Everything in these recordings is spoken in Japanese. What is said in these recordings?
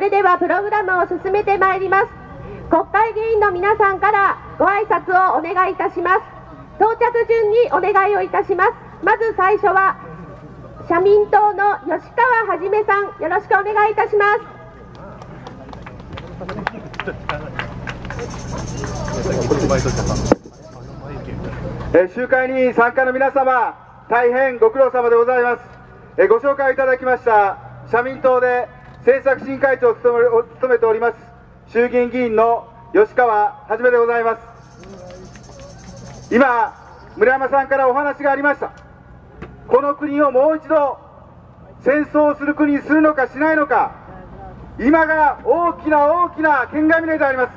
れではプログラムを進めてまいります。国会議員の皆さんからご挨拶をお願いいたします。到着順にお願いをいたします。まず最初は社民党の吉川はじめさんよろしくお願いいたします。え集会に参加の皆様、大変ご苦労様でございます。えご紹介いただきました社民党で政策審議会長を務めを務めております衆議院議員の吉川はじめでございます。今、村山さんからお話がありました。この国をもう一度戦争をする国にするのかしないのか、今が大きな大きな剣が峰であります。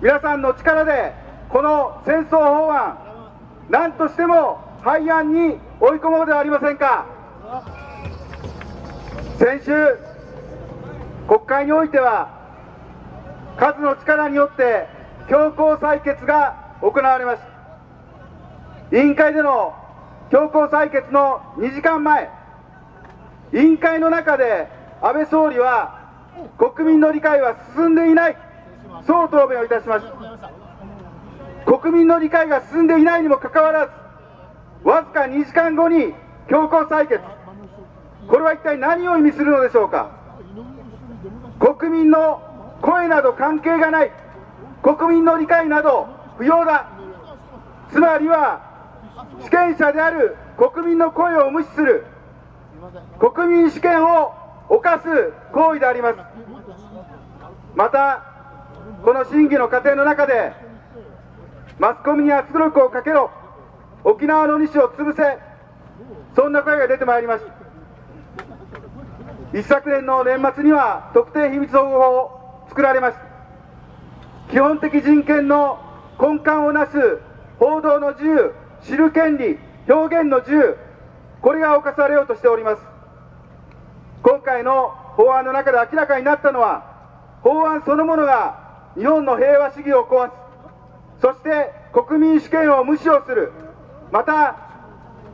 皆さんの力でこの戦争法案、何としても廃案に追い込もうではありませんか。先週、国会においては、数の力によって強行採決が行われました。委員会での強行採決の2時間前、委員会の中で安倍総理は、国民の理解は進んでいない、そう答弁をいたしました。国民の理解が進んでいないにもかかわらず、わずか2時間後に強行採決、これは一体何を意味するのでしょうか？国民の声など関係がない、国民の理解など不要だ、つまりは主権者である国民の声を無視する、国民主権を犯す行為であります。また、この審議の過程の中で、マスコミに圧力をかけろ沖縄の西を潰せそんな声が出てまいりました一昨年の年末には特定秘密保護法を作られました。基本的人権の根幹をなす報道の自由知る権利表現の自由これが侵されようとしております。今回の法案の中で明らかになったのは法案そのものが日本の平和主義を壊すそして国民主権を無視をする、また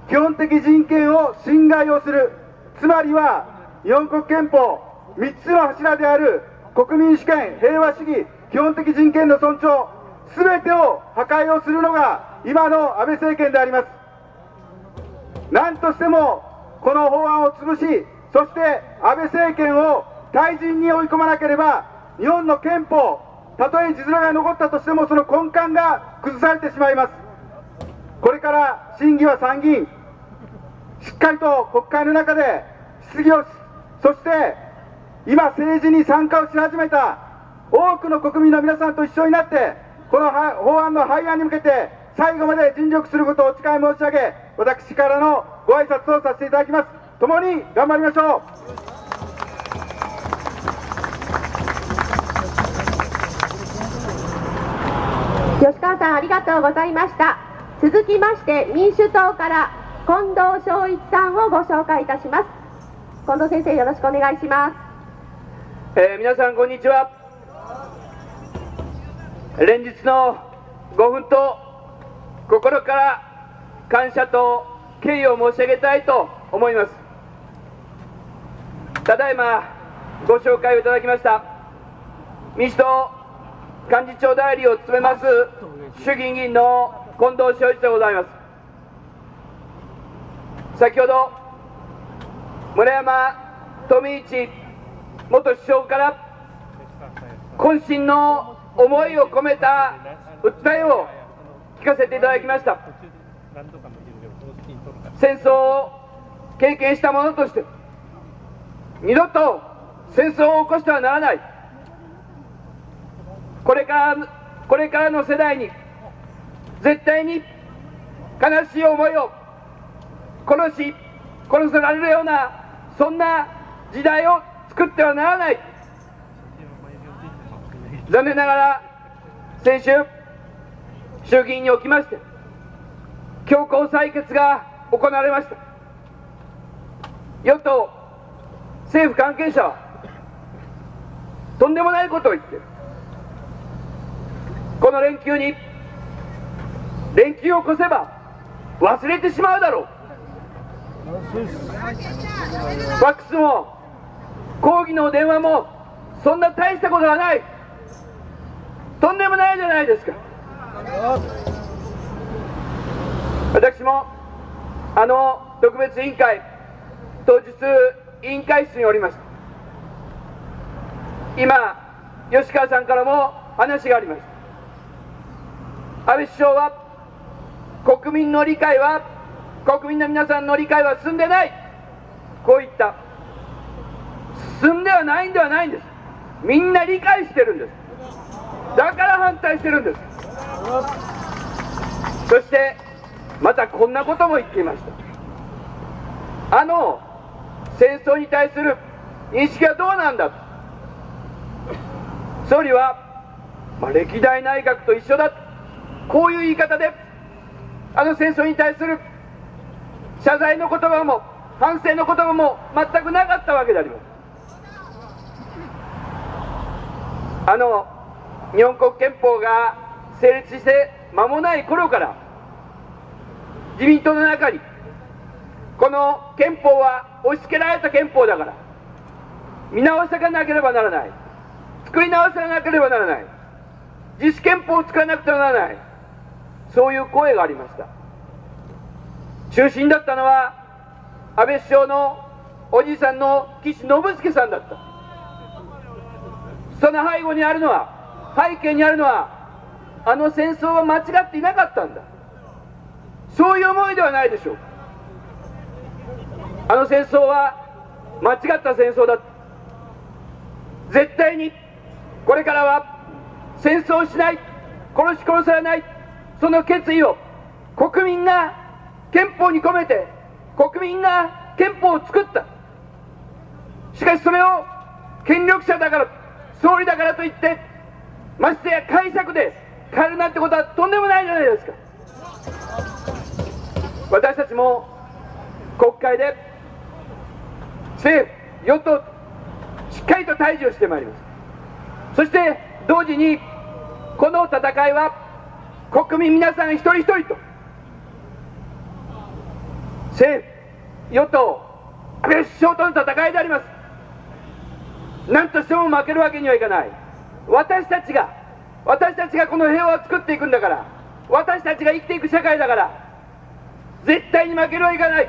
基本的人権を侵害をする、つまりは日本国憲法3つの柱である国民主権、平和主義、基本的人権の尊重、すべてを破壊をするのが今の安倍政権であります。何としてもこの法案を潰し、そして安倍政権を退陣に追い込まなければ、日本の憲法、たとえ字面が残ったとしてもその根幹が崩されてしまいますこれから審議は参議院しっかりと国会の中で質疑をそして今政治に参加をし始めた多くの国民の皆さんと一緒になってこの法案の廃案に向けて最後まで尽力することをお誓い申し上げ私からのご挨拶をさせていただきます。共に頑張りましょう。吉川さんありがとうございました。続きまして民主党から近藤昭一さんをご紹介いたします。近藤先生よろしくお願いします、えー、皆さんこんにちは。連日のご奮闘心から感謝と敬意を申し上げたいと思います。ただいまご紹介をいただきました民主党幹事長代理を務めます衆議院議員の近藤昭一でございます。先ほど村山富一元首相から渾身の思いを込めた訴えを聞かせていただきました。戦争を経験した者として二度と戦争を起こしてはならない。これからこれからの世代に絶対に悲しい思いを殺し殺されるようなそんな時代を作ってはならない。残念ながら先週衆議院におきまして強行採決が行われました。与党政府関係者はとんでもないことを言ってる。この連休に連休を越せば忘れてしまうだろう。ファックスも抗議の電話もそんな大したことはない。とんでもないじゃないですか。私もあの特別委員会当日委員会室におりました。今吉川さんからも話がありました。安倍首相は国民の理解は国民の皆さんの理解は進んでない。こういった進んではないんではないんです。みんな理解してるんです。だから反対してるんです。そしてまたこんなことも言っていました。あの戦争に対する認識はどうなんだと。総理は、まあ、歴代内閣と一緒だと。こういう言い方であの戦争に対する謝罪の言葉も反省の言葉も全くなかったわけであります。あの日本国憲法が成立して間もない頃から自民党の中にこの憲法は押し付けられた憲法だから見直さなければならない。作り直さなければならない。自主憲法を作らなくてはならない。そういう声がありました。中心だったのは安倍首相のおじいさんの岸信介さんだった。その背後にあるのは背景にあるのはあの戦争は間違っていなかったんだ。そういう思いではないでしょう。あの戦争は間違った戦争だ絶対にこれからは戦争しない殺し殺されないその決意を国民が憲法に込めて国民が憲法を作った。しかしそれを権力者だから総理だからといってましてや解釈で変えるなんてことはとんでもないじゃないですか。私たちも国会で政府与党しっかりと対峙をしてまいります。そして同時にこの戦いは国民皆さん一人一人と与党安倍首相との戦いであります。何としても負けるわけにはいかない。私たちが私たちがこの平和を作っていくんだから私たちが生きていく社会だから絶対に負けるはいかない。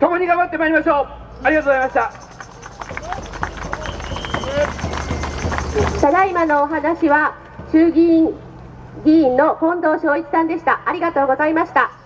共に頑張ってまいりましょう。ありがとうございました。ただいまのお話は衆議院議員の近藤昭一さんでした。ありがとうございました。